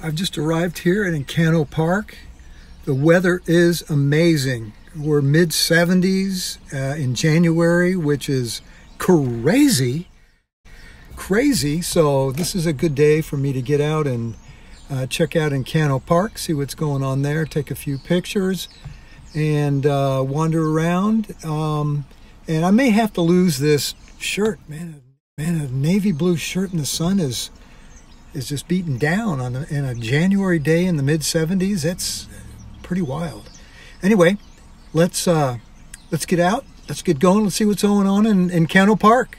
I've just arrived here at Encanto Park. The weather is amazing. We're mid 70s uh, in January, which is crazy. Crazy. So, this is a good day for me to get out and uh, check out Encanto Park, see what's going on there, take a few pictures, and uh, wander around. Um, and I may have to lose this shirt, man. Man, a navy blue shirt in the sun is is just beaten down on a, in a January day in the mid 70s. That's pretty wild. Anyway, let's uh, let's get out. Let's get going. Let's see what's going on in, in Cano Park.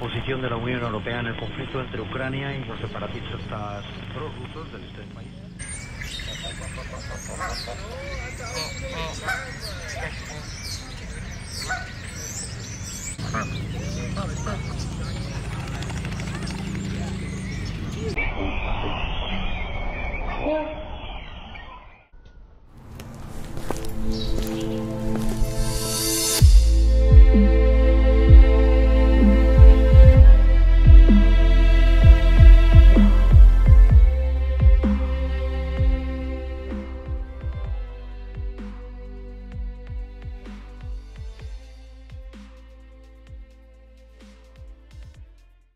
posición de la Unión Europea en el conflicto entre Ucrania y los separatistas prorrusos del este país.